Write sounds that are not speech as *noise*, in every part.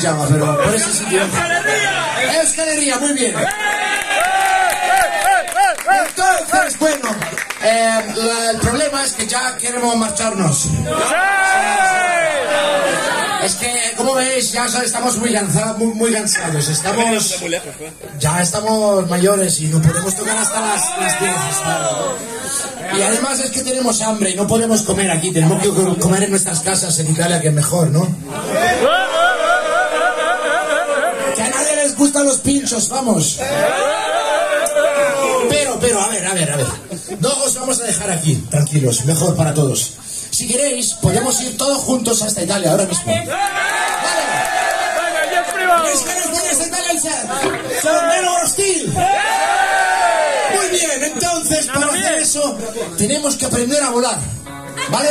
llama, pero por ese sitio. Euskalería, muy bien. Entonces, bueno, eh, la- el problema es que ya queremos marcharnos. Es que, como veis, ya estamos muy cansados, muy, muy cansados. Estamos, ya estamos mayores y no podemos tocar hasta las, las 10. hasta- Y además es que tenemos hambre y no podemos comer aquí. Tenemos que co- comer en nuestras casas en Italia, que es mejor, ¿no? Gustan los pinchos, vamos. Pero, pero, a ver, a ver, a ver. No os vamos a dejar aquí, tranquilos, mejor para todos. Si queréis, podemos ir todos juntos hasta Italia ahora mismo. Vale. ¿Queréis que nos menos hostil. Muy bien, entonces para hacer eso tenemos que aprender a volar. ¿Vale?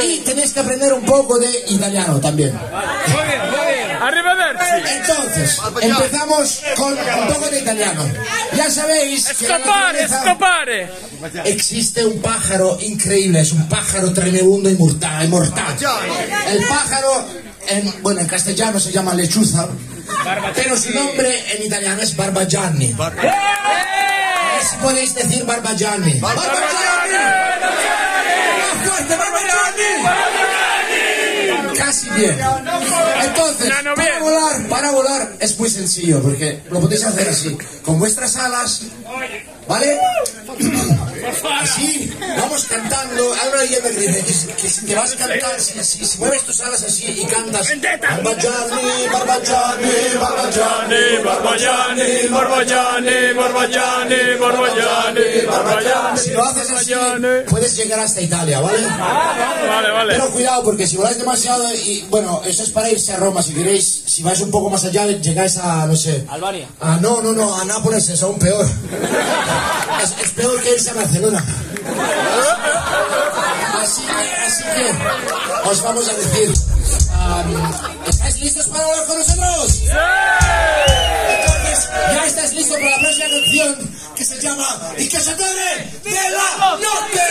Y, y tenéis que aprender un poco de italiano también. Muy bien. ¡Arrivederci! Entonces, empezamos con un poco de italiano. Ya sabéis que la ¡Scopare, naturaleza- scopare! Existe un pájaro increíble, es un pájaro tremendo y mortal. El pájaro, en, bueno, en castellano se llama lechuza, pero su nombre en italiano es Barbagianni. Ver si podéis decir Barbagianni. ¡Barbagianni! ¡Más fuerte, Barbagianni! Casi bien. Entonces, para volar, para volar es muy sencillo, porque lo podéis hacer así, con vuestras alas, ¿vale? Así, vamos cantando. Hay una leyenda que dice que, si- que si te vas a cantar, si, si- si mueves tus alas así y cantas Barbagianni, Barbagianni, Barbagianni, Barbagianni, Barbagianni, Barbagianni, Barbagianni, Barbagianni. Si lo haces así, puedes llegar hasta Italia, ¿vale? Vale, vale. Pero cuidado, porque si voláis demasiado, y bueno, eso es para irse a Roma. Si queréis, si vais un poco más allá, llegáis a, no sé. Albania. Ah, no, no, no, a Nápoles es aún peor. *laughs* Es, es peor que irse a Así que, así que, os vamos a decir. am, ¿Estáis listos para hablar con nosotros? Entonces, ya estáis listos para la próxima canción que se llama Y que se acuerde de la noche.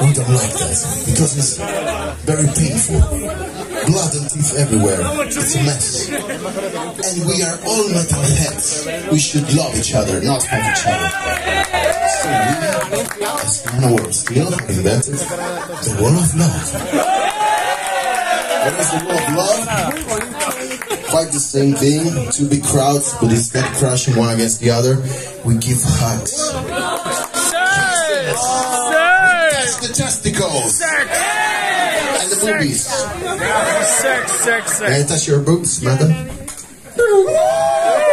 We don't like that because it's very painful. Blood and teeth everywhere. It's a mess. And we are all metalheads. We should love each other, not have each other. So we, as Manowar still invented the wall of love. What is the wall of love? Quite the same thing. Two big crowds, but instead of crashing one against the other, we give hugs. Sex! Sex! The testicles Sex! and the boobies. Sex, sex, May I touch your boobs, madam?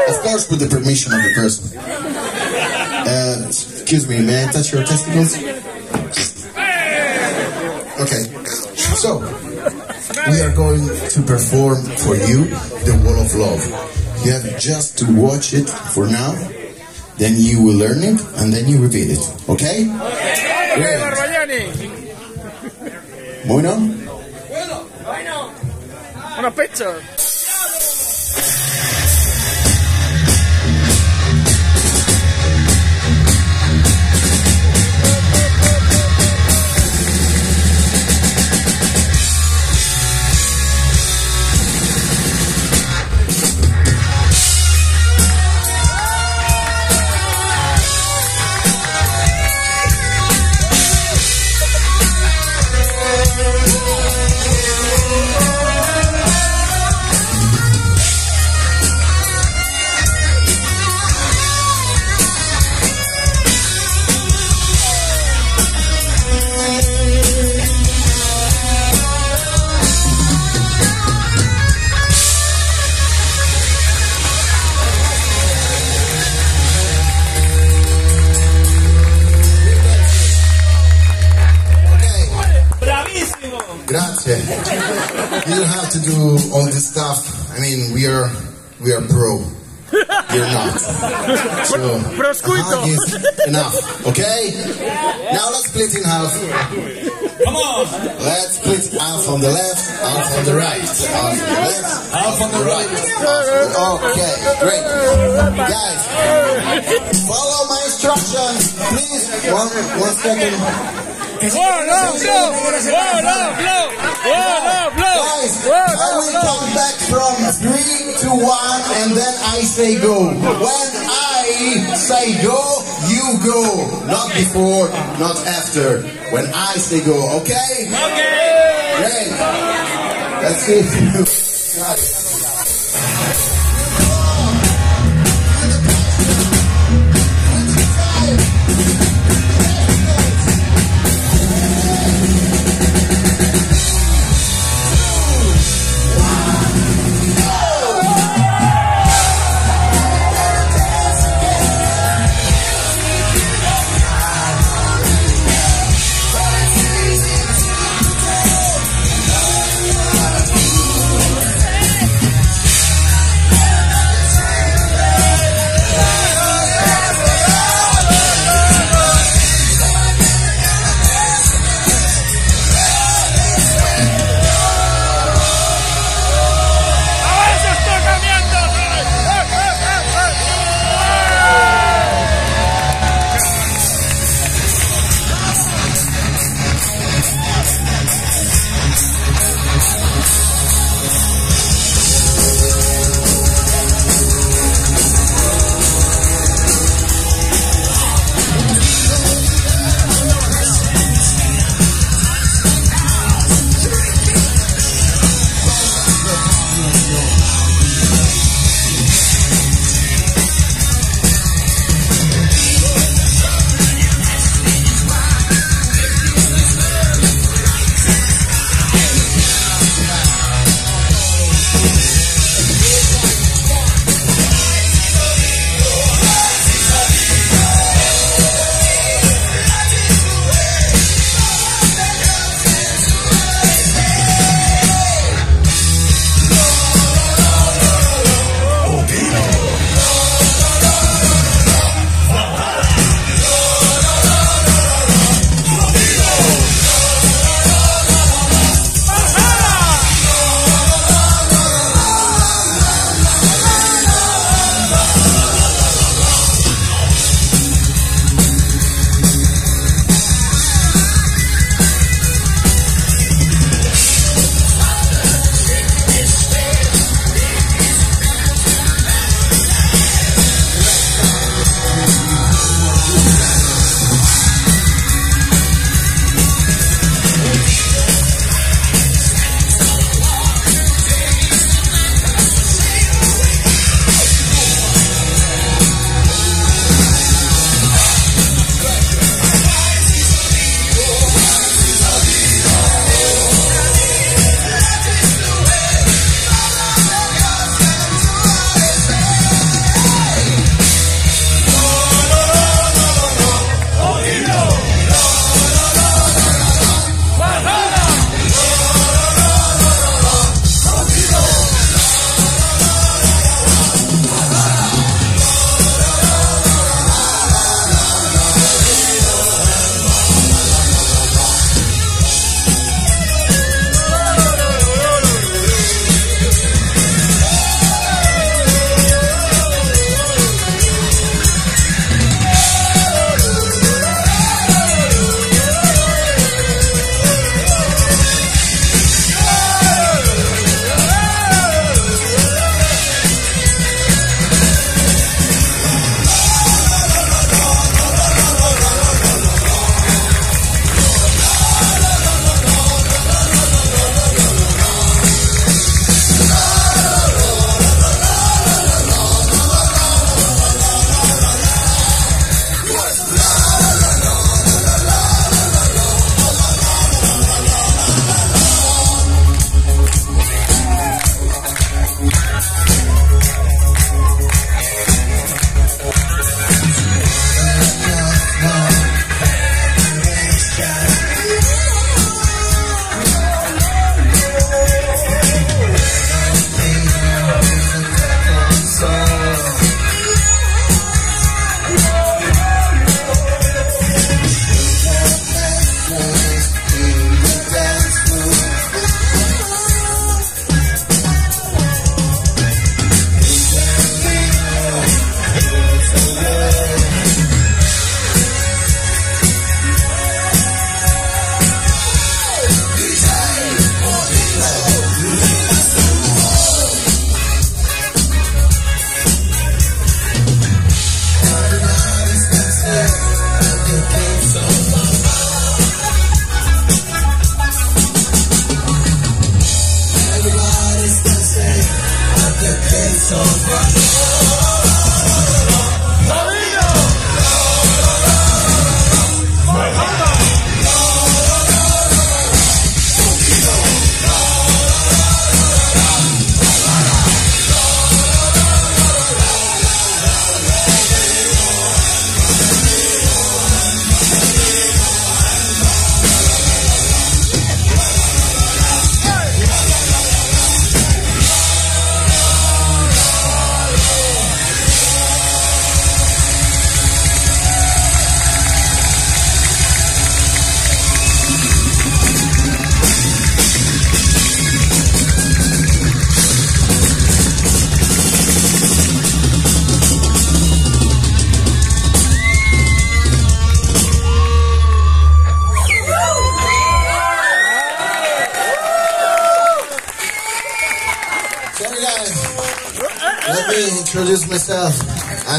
Of course, with the permission of the person. Uh, excuse me, may I touch your testicles? Okay, so we are going to perform for you the Wall of Love. You have just to watch it for now, then you will learn it, and then you repeat it. Okay? Great. Barbagianni. Bueno? Una picture. Grazie. You don't have to do all this stuff. I mean, we are we are pro. You're not. *laughs* So Prosciutto. a hug is enough. Okay. Now let's split in half. Come on. Let's split half on the left, half on the right. Half on the left, half on the right. The- Okay, great. Guys, follow my instructions, please. One one second. Whoa, no, blow! Whoa, no, blow! Whoa, no, blow! Guys, Whoa, I will blow! count back from three to one, and then I say go. When I say go, you go. Not before, not after. When I say go, okay? Okay! Great. Let's see if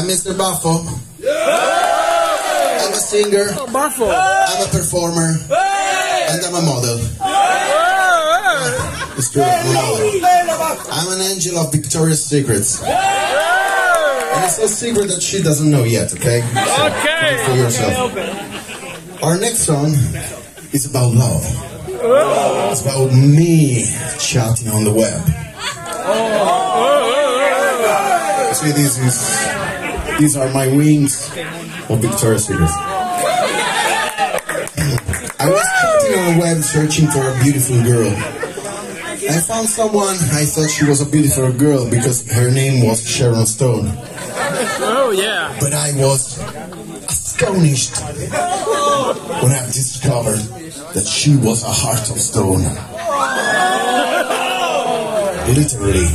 Mr. Baffo. I'm a singer. Baffo. I'm a performer. And I'm a model. It's true, I'm a model. I'm an angel of Victoria's Secrets. And it's a secret that she doesn't know yet, okay? So, Okay. For yourself. Our next song is about love. It's about me chatting on the web. See, this is these are my wings of Victoria's Secret. I was chatting on the web searching for a beautiful girl. I found someone I thought she was a beautiful girl because her name was Sharon Stone. Oh yeah. But I was astonished when I discovered that she was a heart of stone. Literally.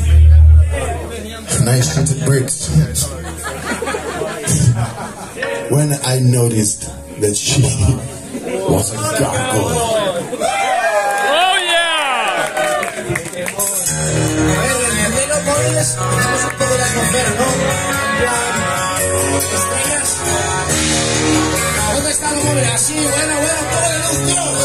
Nice hunted bricks. When I noticed that she *laughs* was a gargoyle. Oh yeah. A ver, el modelo móviles, tenemos un poco de atmósfera, ¿no? Estrellas. ¿Dónde están los móviles? Así, bueno, bueno, un poco de luz, todos.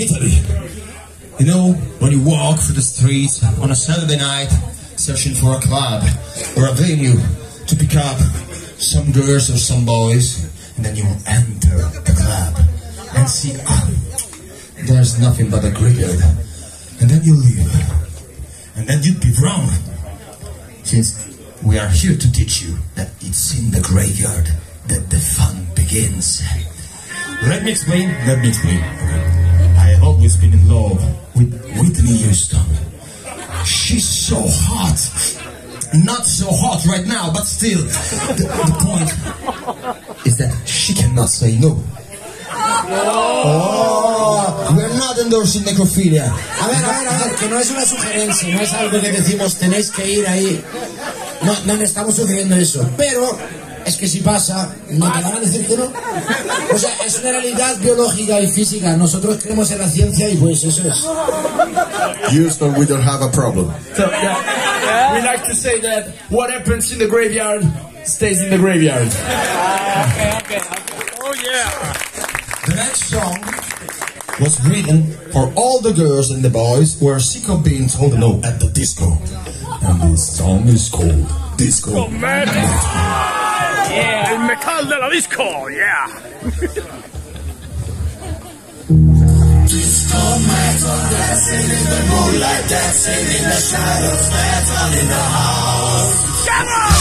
Italy. You know, when you walk through the streets on a Saturday night, searching for a club or a venue to pick up some girls or some boys, and then you enter the club and see, ah, there's nothing but a graveyard. And then you leave. And then you'd be wrong. Since we are here to teach you that it's in the graveyard that the fun begins. Let me explain. Let me explain. Always been in love with Whitney Houston. She's so hot. Not so hot right now, but still. The, the point is that she cannot say no. Oh, we're not endorsing necrophilia. A ver, a ver, a ver, que no es una sugerencia, no es algo que decimos tenéis que ir ahí. No, no le estamos sugiriendo eso. Pero es que si pasa, no te van a decir que no. O sea, es una realidad biológica y física. Nosotros creemos en la ciencia y pues eso es. Houston, we don't have a problem. So, yeah. We like to say that what happens in the graveyard stays in the graveyard. Ah, okay, okay, Oh yeah. The next song was written for all the girls and the boys who are sick of being told no at the disco. And this song is called Disco. Yeah. Il metal della disco, yeah. disco metal dancing in the moonlight, dancing in the shadows, metal in the house. Come on!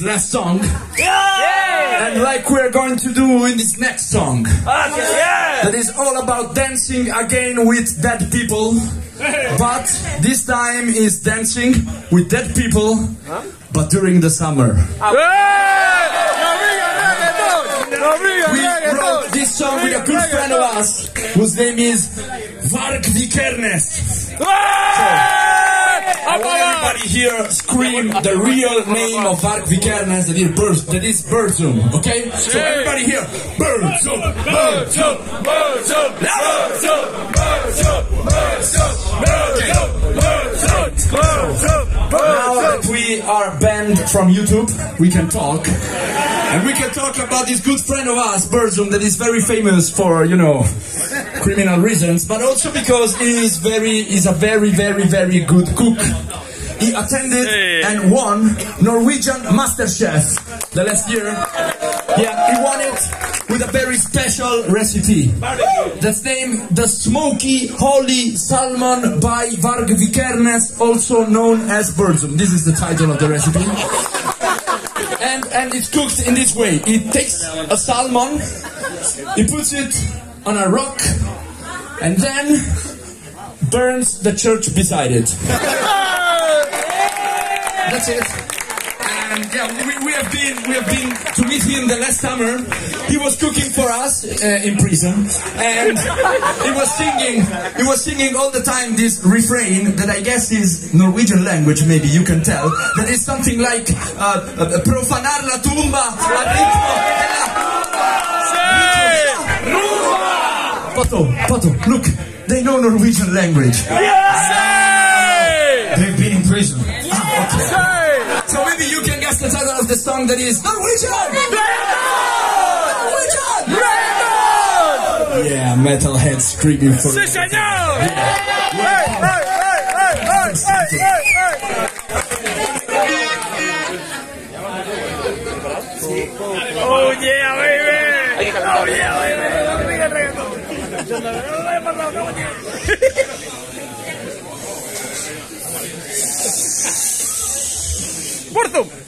We did in this last song, and like we are going to do in this next song. Ah, that is all about dancing again with dead people, but this time is dancing with dead people, but during the summer. ¡No digas reggaetón! ¡No digas We wrote this song with a good friend of us, whose name is Varg Vikernes. I want everybody here scream the real name of Varg Vikernes, that is, Bur- that is Burzum, okay? So everybody here, Burzum, Burzum, Burzum, Burzum, Burzum, Burzum, Now that we are banned from YouTube, we can talk. And we can talk about this good friend of ours, Burzum, that is very famous for, you know, criminal reasons, but also because he is very, is a very, very, very good cook. He attended and won Norwegian MasterChef the last year. Yeah, he won it with a very special recipe. That's named the Smoky Holy Salmon by Varg Vikernes, also known as Burzum. This is the title of the recipe. And, and it's cooked in this way. He takes a salmon, he puts it on a rock, and then burns the church beside it. *laughs* That's it. And yeah, we, we have been we have been to meet him the last summer. He was cooking for us uh, in prison, and he was singing. He was singing all the time this refrain that I guess is Norwegian language. Maybe you can tell that is something like uh, uh, profanar la tumba al ritmo Poto, Poto, look, they know Norwegian language. They've been in prison. You can guess the title of the song that is Norwegian! Norwegian! Yeah, metalhead screaming for ¡Sí, señor! ¡Oh, yeah, baby! ¡Oh, yeah, baby! ¡No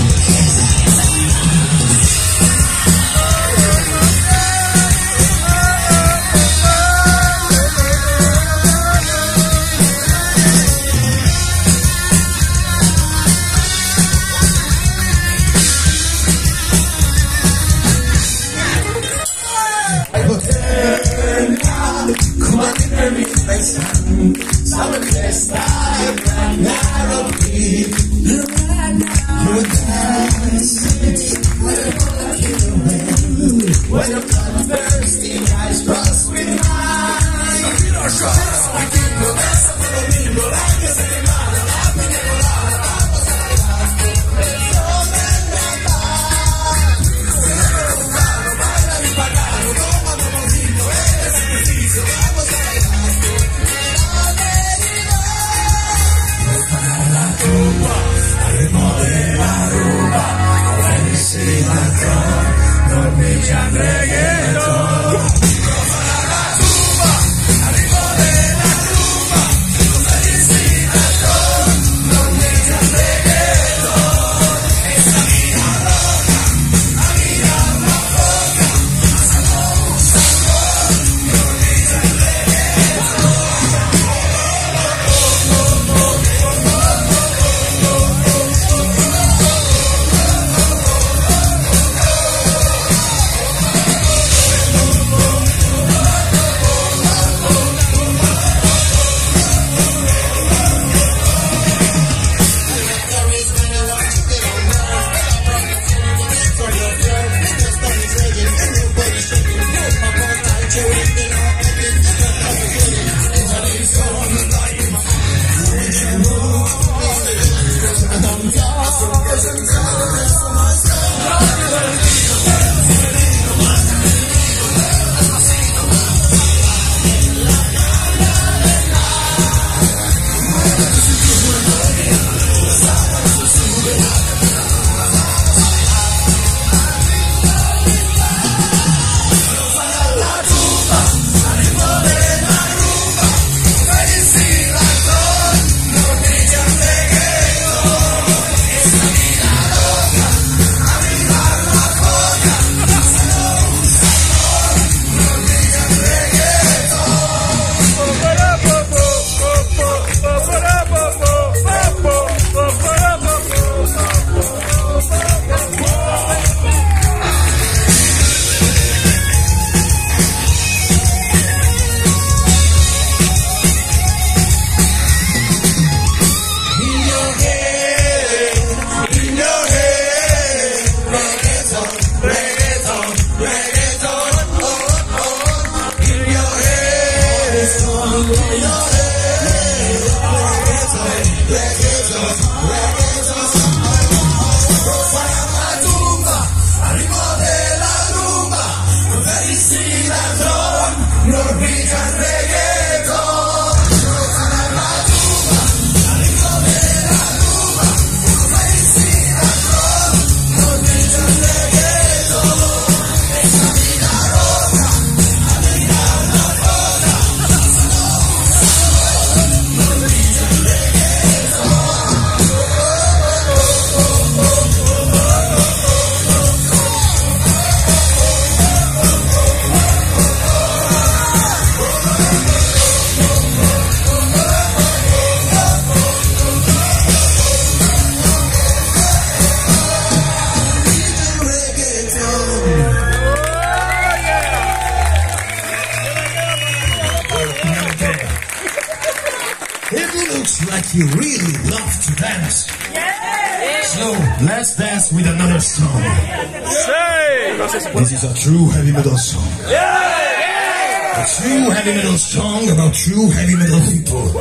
This is a true heavy metal song. A true heavy metal song about true heavy metal people.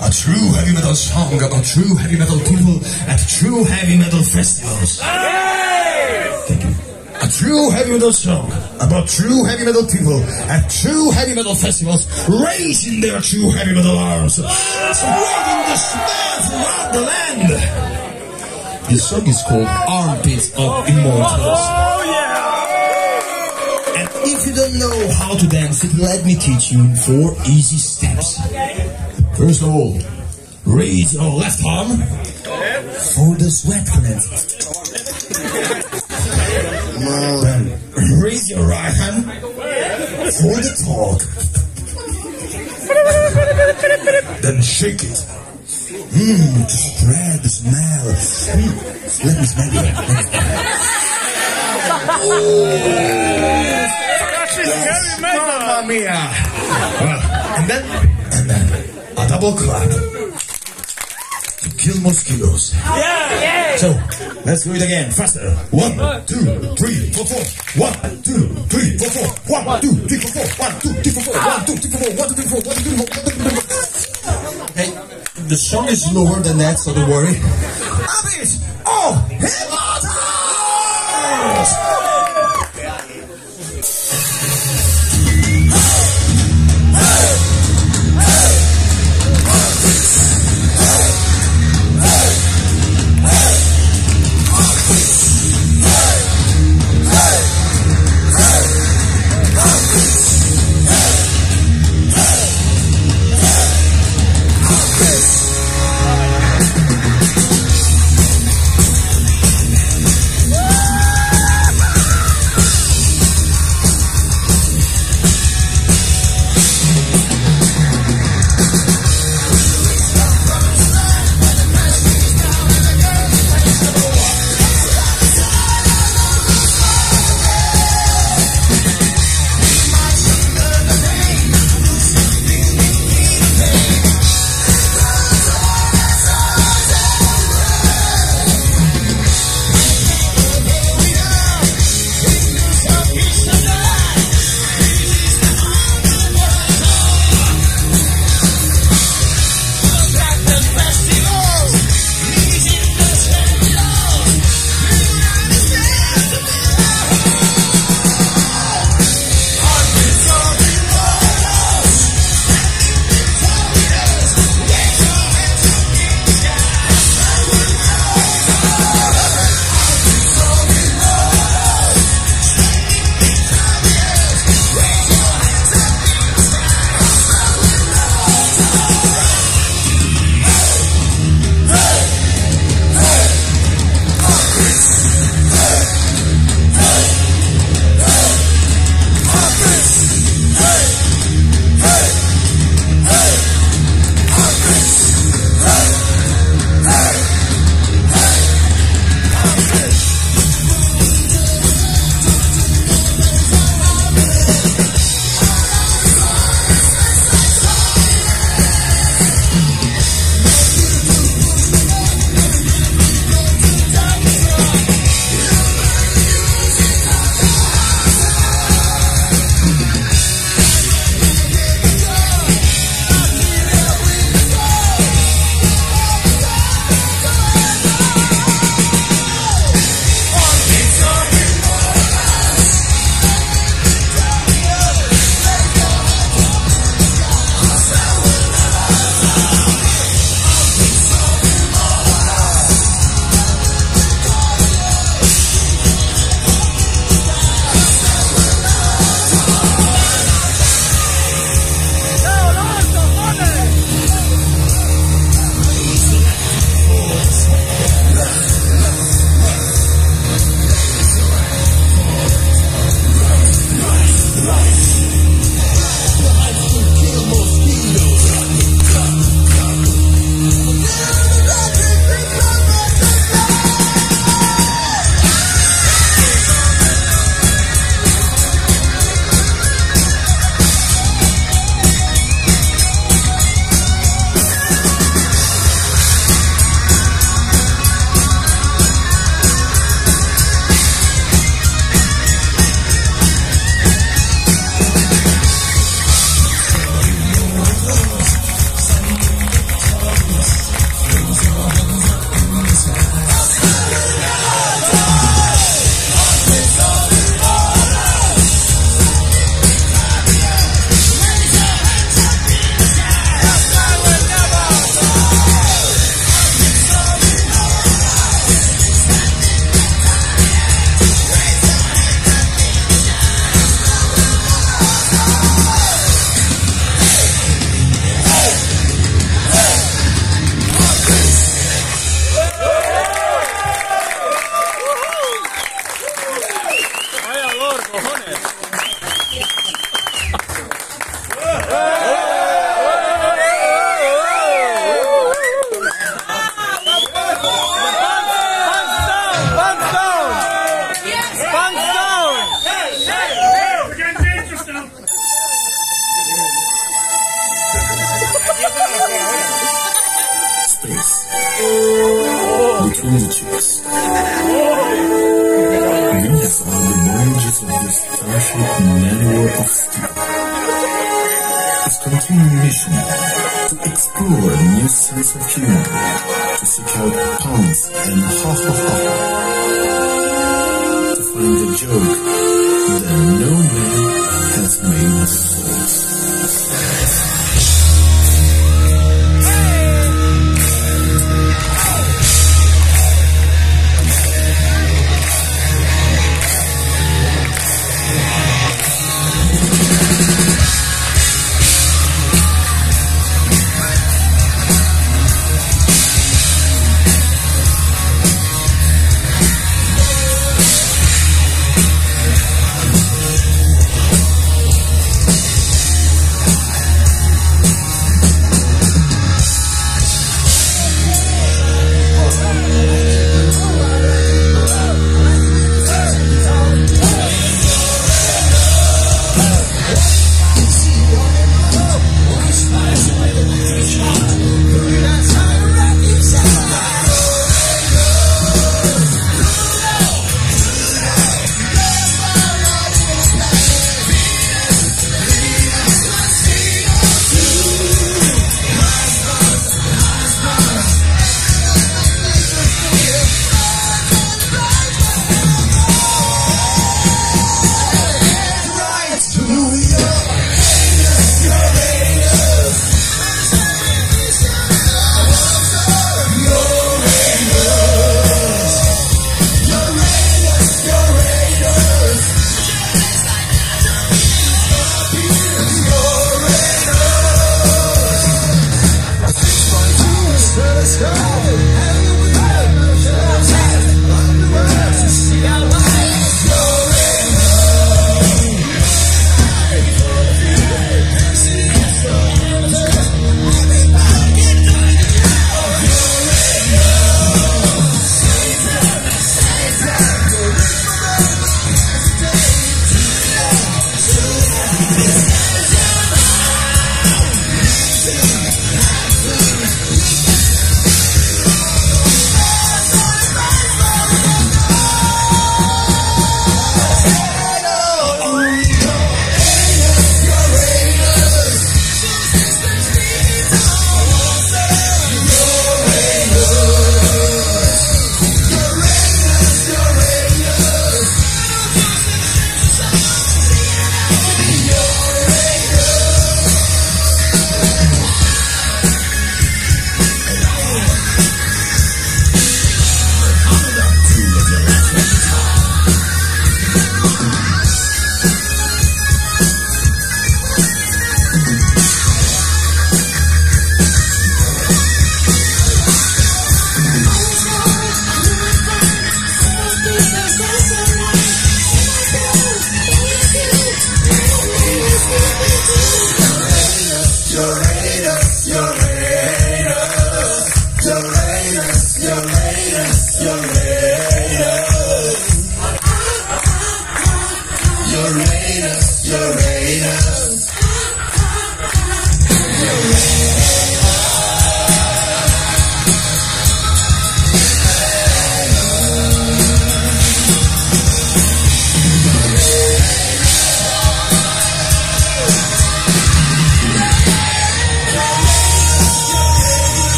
A true heavy metal song about true heavy metal people at true heavy metal festivals. A true heavy metal song about true heavy metal people at true heavy metal festivals, raising their true heavy metal arms, spreading the smell throughout the land. This song is called Armpits of Immortals. Know how to dance it, let me teach you four easy steps. First of all, raise your left arm for the sweat. Then raise your right hand for the talk. then shake it. Mmm, spread the smell. Mm, let me smell it. *laughs* Mamma mia! Well, *laughs* and then, and then, a double clap to kill mosquitoes. So, let's do it again, faster. One, two, three, four, four. One, two, three, four, four. One, two, three, four, four. One, two, three, four, four. One, two, three, four, four. One, two, three, four. One, two, three, four. One, two, three, four. Hey, the song is lower than that, so don't worry. Abis! Oh, Immortals!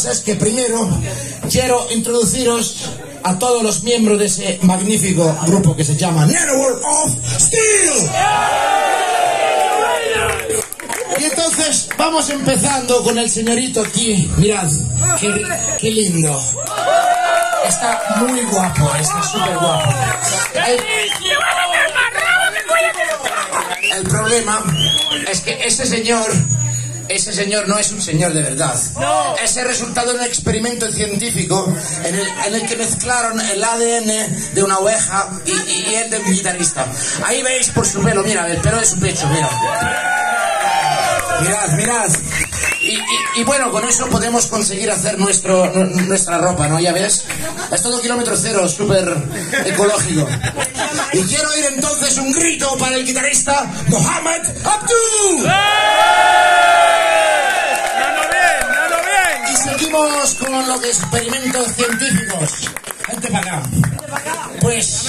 Pasa es que primero quiero introduciros a todos los miembros de ese magnífico grupo que se llama Network of Steel. Y entonces vamos empezando con el señorito aquí. Mirad, qué, qué lindo. Está muy guapo, está súper guapo. El- el problema es que ese señor, ese señor no es un señor de verdad. Es el resultado de un experimento científico en el, en el que mezclaron el ADN de una oveja y, y- y el de un guitarrista. Ahí veis por su pelo, mira, el pelo de su pecho, mira. Mirad, mirad. Y, y- y bueno, con eso podemos conseguir hacer nuestro, nu- nuestra ropa, ¿no? Ya ves, es todo kilómetro cero, súper ecológico. Y quiero oír entonces un grito para el guitarrista Mohamed Abdu. Nano bien, nano bien. Y con los experimentos científicos. Vente para acá. Pues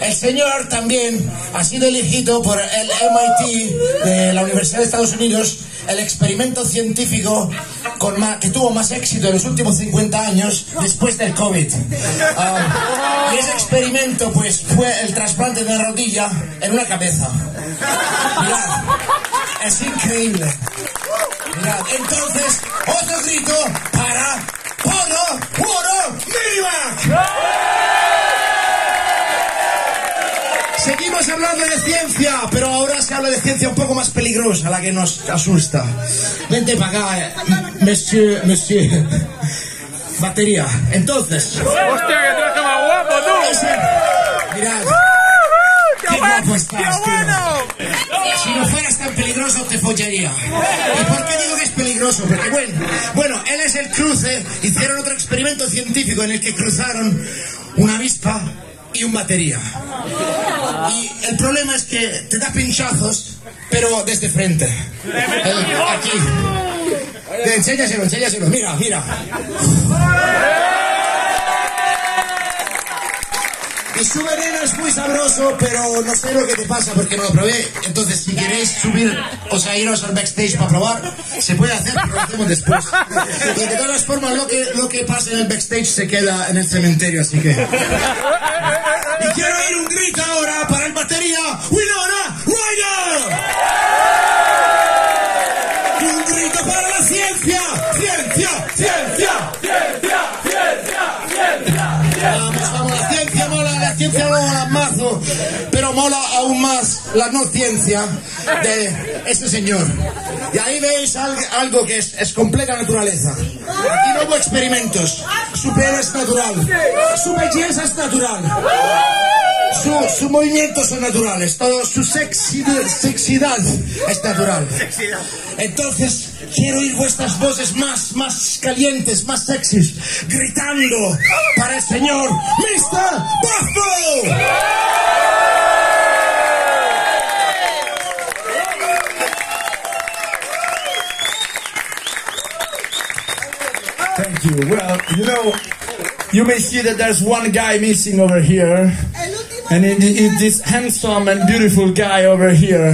el señor también ha sido elegido por el MIT de la Universidad de Estados Unidos el experimento científico con que tuvo más éxito en los últimos 50 años después del COVID. Ah, y ese experimento pues fue el trasplante de rodilla en una cabeza. Mirad, es increíble. Mirad, entonces, otro grito para Polo Puro Minimac. Seguimos hablando de ciencia, pero ahora se habla de ciencia un poco más peligrosa, la que nos asusta. Vente para acá, eh, monsieur, monsieur. Batería. Entonces, Hostia, que traje más guapo, tú. ese- mirad, ¡Qué guapo estás, ¡Qué tío. Si no fueras tan peligroso, te follaría. ¿Y por qué digo que es peligroso? Porque, bueno, bueno, él es el cruce. Hicieron otro experimento científico en el que cruzaron una avispa y un batería. Y el problema es que te da pinchazos, pero desde frente. Eh, aquí. Eh, Enséñaselo, enséñaselo. Mira, mira. Y su veneno es muy sabroso, pero no sé lo que te pasa porque no lo probé. Entonces, si queréis subir, o sea, iros al backstage para probar, se puede hacer, pero lo hacemos después. De todas formas, lo que, lo que pasa en el backstage se queda en el cementerio, así que. Y quiero oír un grito ahora para el batería, Winona Ryder. Pero mola aún más la no ciencia de este señor. Y ahí veis al- algo que es, es completa naturaleza. Aquí no hubo experimentos. Su pelo es natural. Su belleza es natural. Su, sus movimientos son naturales, todo su sexidad, sexidad es natural. Entonces, quiero oír vuestras voces más, más calientes, más sexys, gritando para el señor Mr. Buffalo. Thank you. Well, you know, you may see that there's one guy missing over here, and it is this handsome and beautiful guy over here.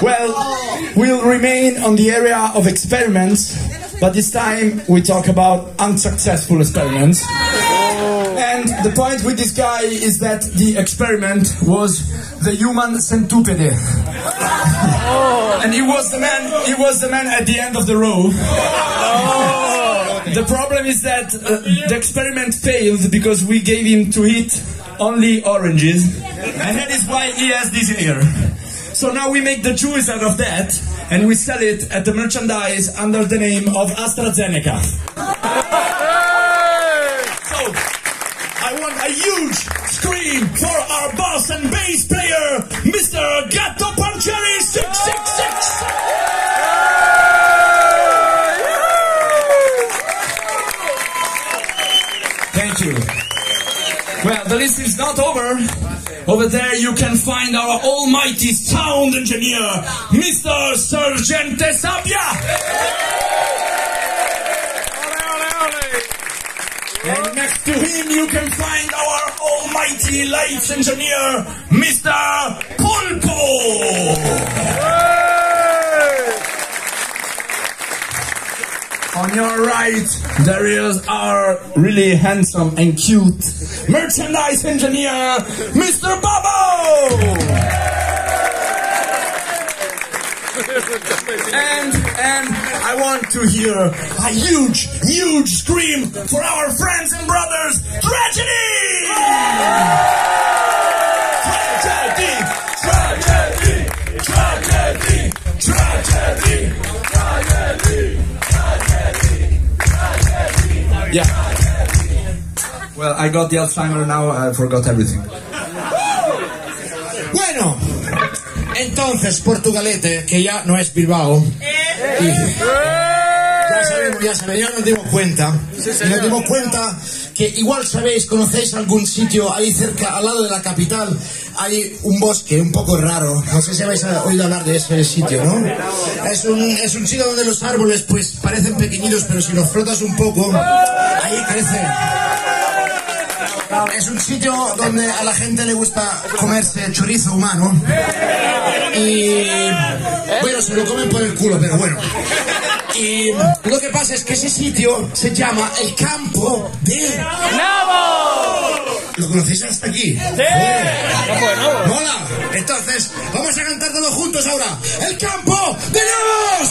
Well, we'll remain on the area of experiments, but this time we talk about unsuccessful experiments. And the point with this guy is that the experiment was the human centipede. and he was the man he was the man at the end of the row. The problem is that uh, the experiment failed because we gave him to eat only oranges, and that is why he has this hair. So now we make the juice out of that, and we sell it at the merchandise under the name of AstraZeneca. So I want a huge scream for our boss and bass player, Mr. Gatto Panceri 666. Thank you. Well, the list is not over. Over there you can find our almighty sound engineer, Mr. Sergente Sabia. ¡Ole, ole, ole! to him you can find our almighty lights engineer, Mr. Pulpo. On your right, there is our really handsome and cute merchandise engineer, Mr. Babo. and and I want to hear a huge, huge scream for our friends and brothers, tragedy! Tragedy! Tragedy! Tragedy! Tragedy! Yeah. Well, I got the Alzheimer now. I forgot everything. Bueno, entonces Portugalete, que ya no es Bilbao, y ya sabemos, ya sabemos, ya nos dimos cuenta, y nos dimos cuenta que igual sabéis, conocéis algún sitio ahí cerca, al lado de la capital, hay un bosque un poco raro, no sé si habéis oído hablar de ese sitio, ¿no? Es un, es un sitio donde los árboles pues parecen pequeñitos, pero si los frotas un poco, ahí crecen. Es un sitio donde a la gente le gusta comerse chorizo humano. Y bueno, se lo comen por el culo, pero bueno. Y lo que pasa es que ese sitio se llama el campo de ¡Nabo! ¿Lo conocéis hasta aquí? ¡Sí! ¡Mola! Entonces, vamos a cantar todos juntos ahora. ¡El campo de Navos!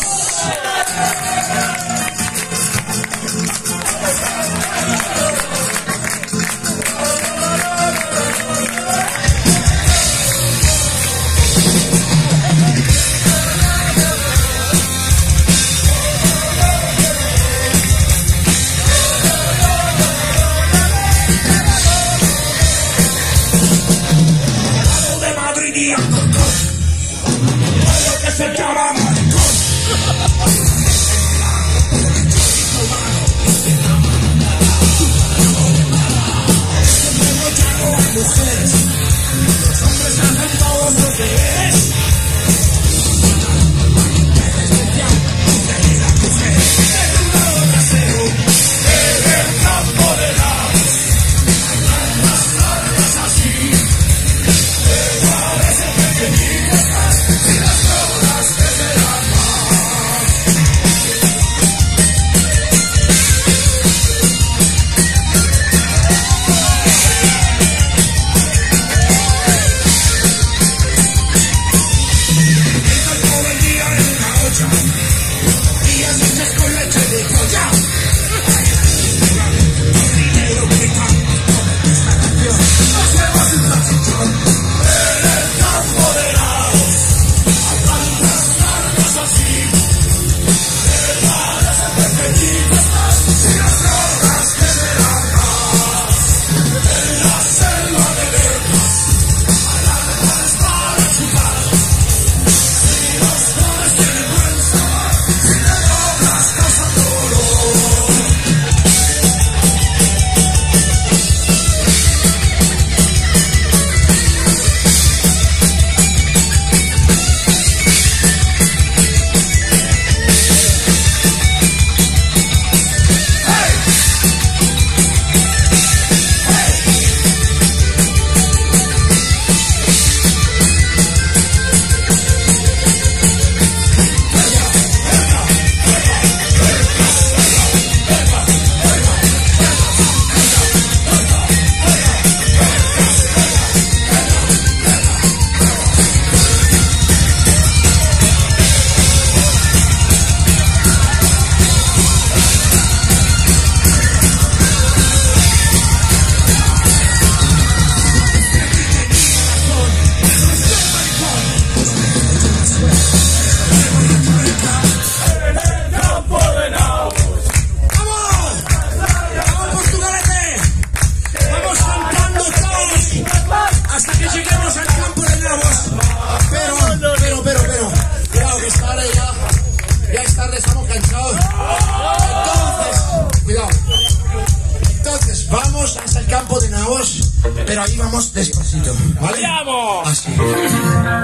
pero ahí vamos despacito, ¿vale?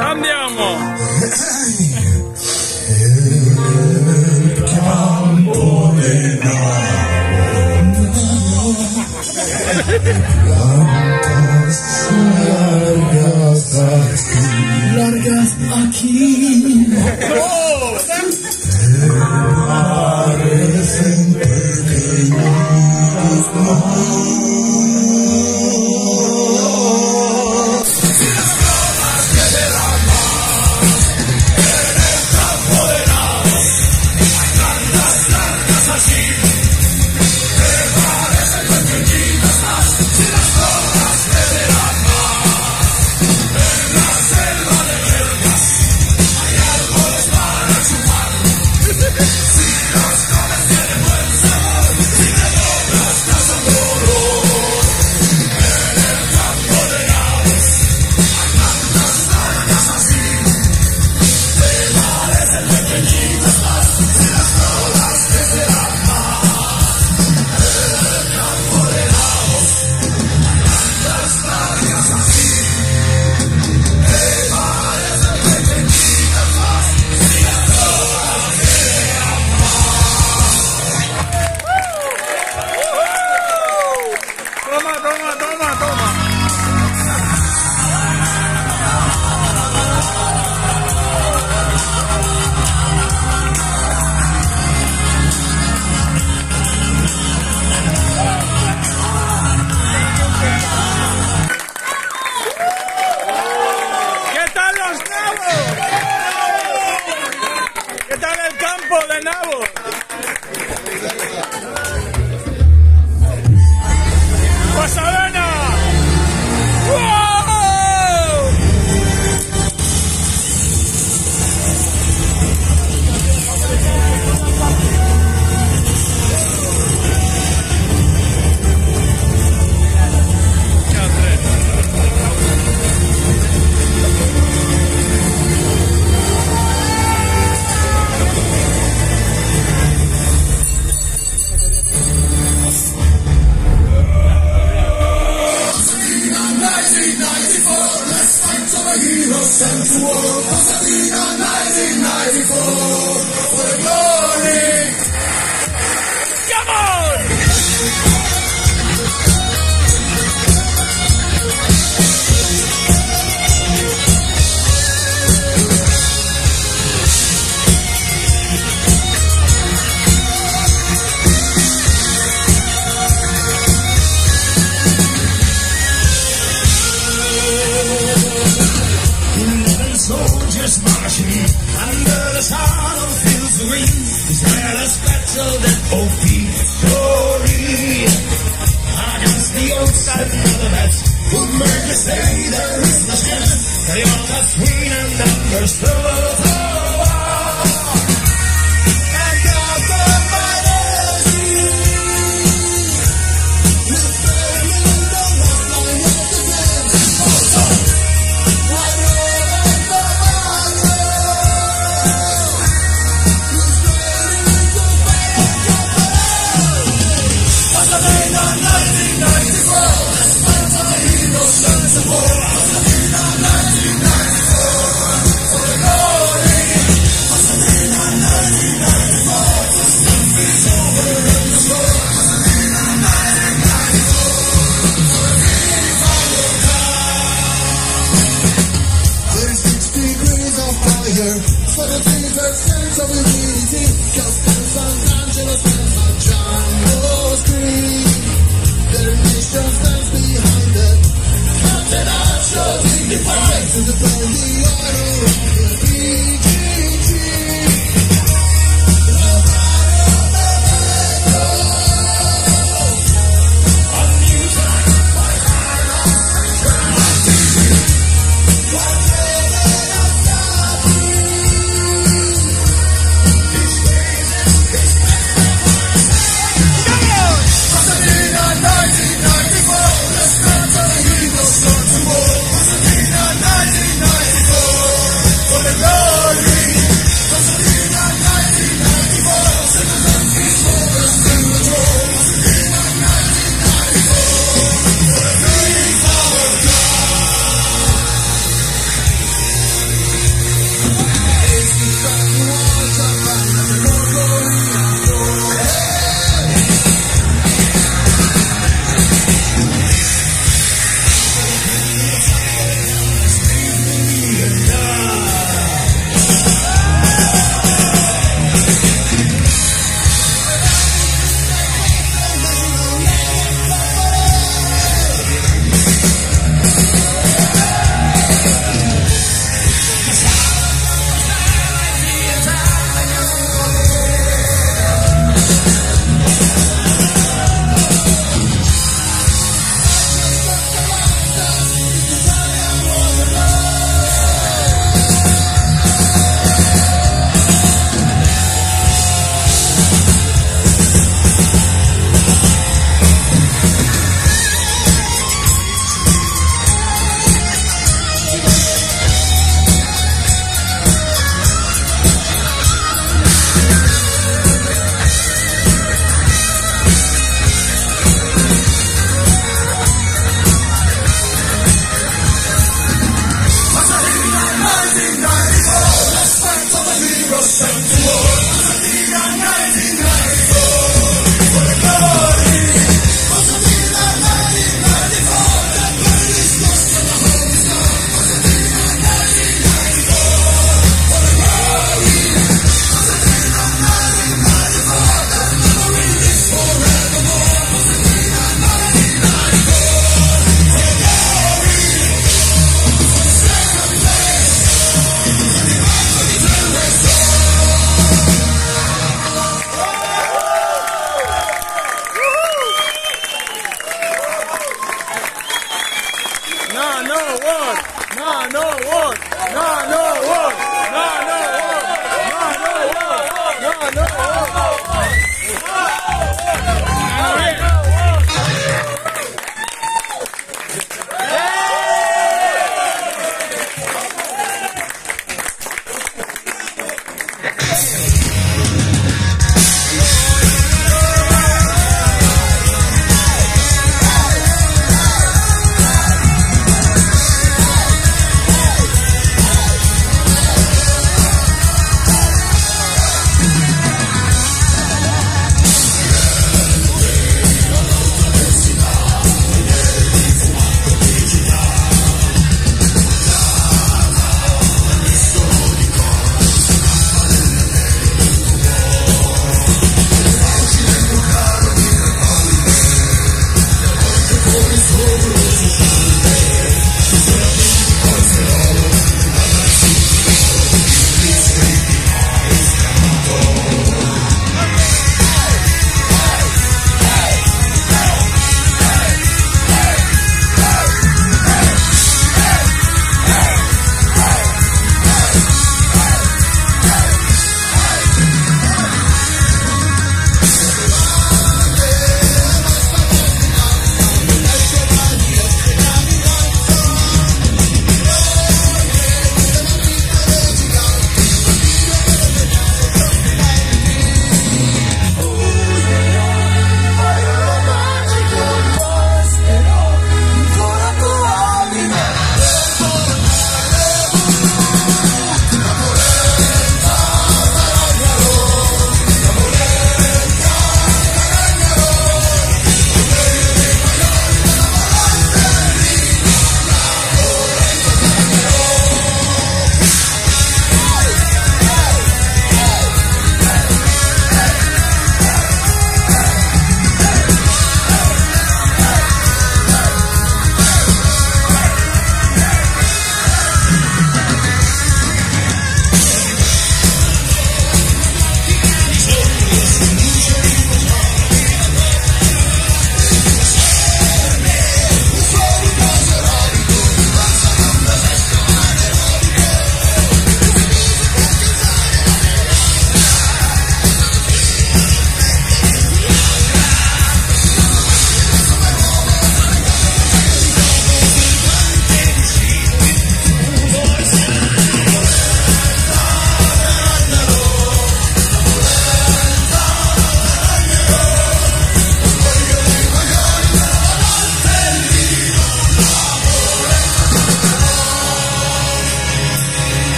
¡Cambiamos! Largas aquí, largas aquí.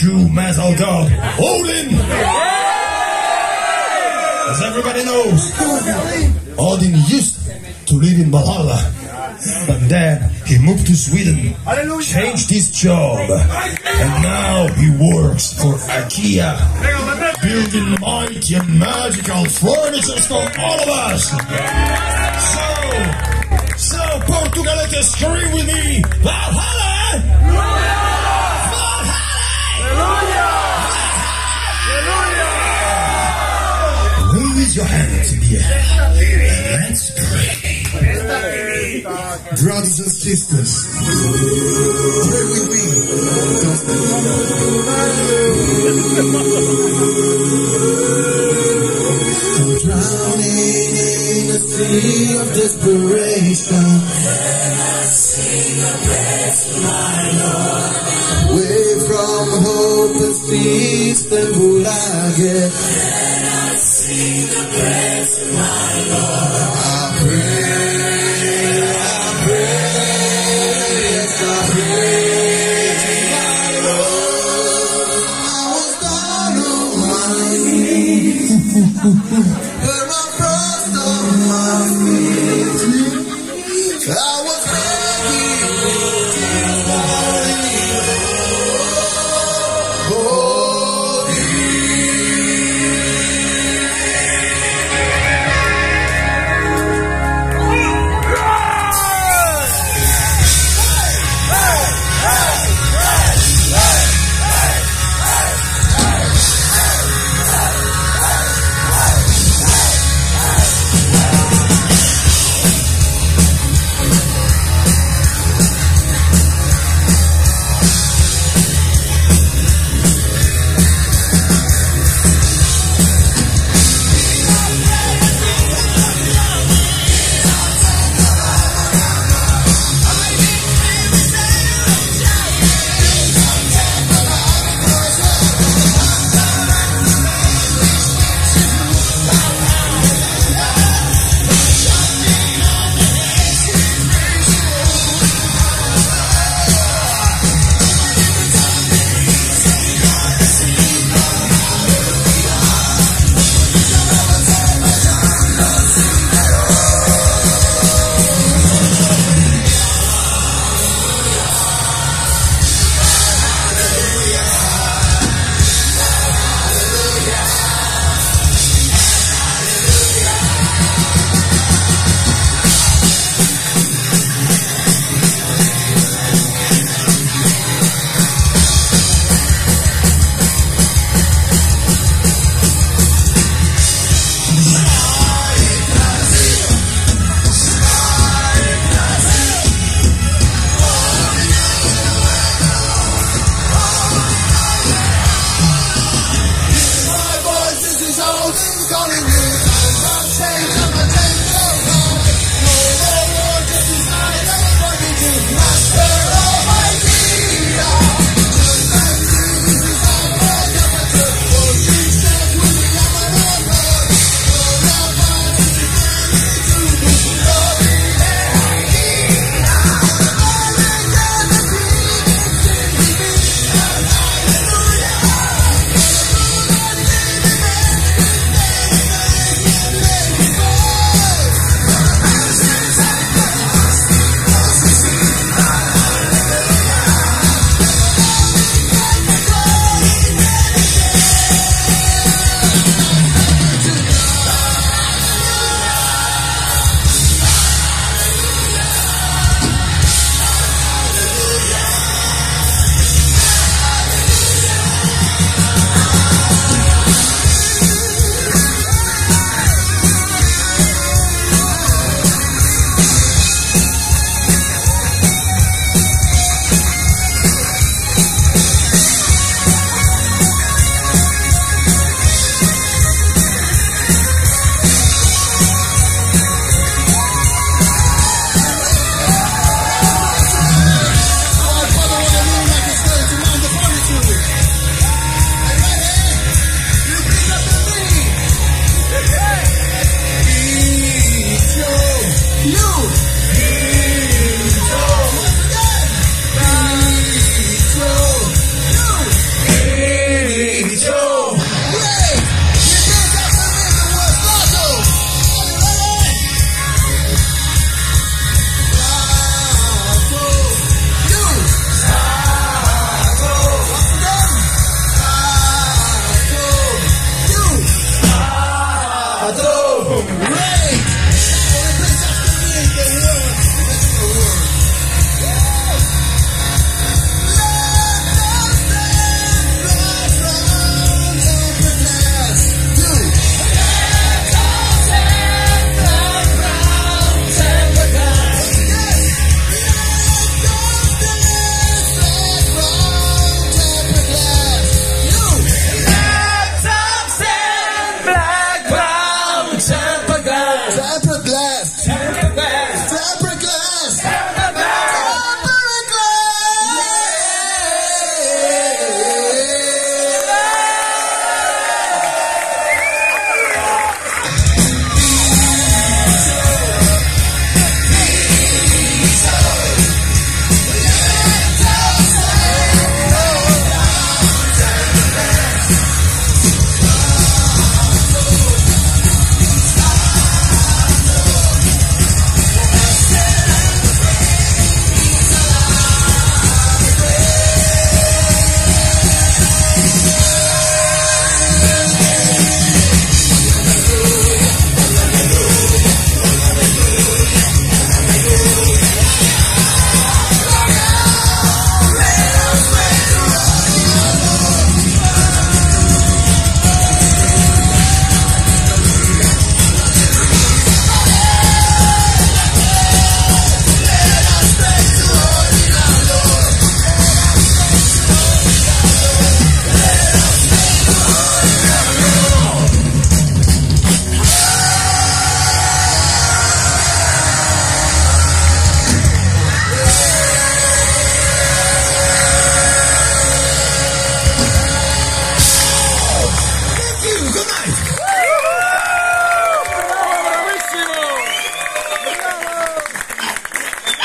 True metal god, Odin! As everybody knows, Odin used to live in Valhalla, but then he moved to Sweden, changed his job, and now he works for IKEA, building mighty and magical furniture for all of us. So, so Portugalete, scream with me, Valhalla! Your hands in the air and let's pray. Brothers and sisters, pray with me. I'm drowning in a sea of desperation. Away from hope and cease and gulaget. I pray,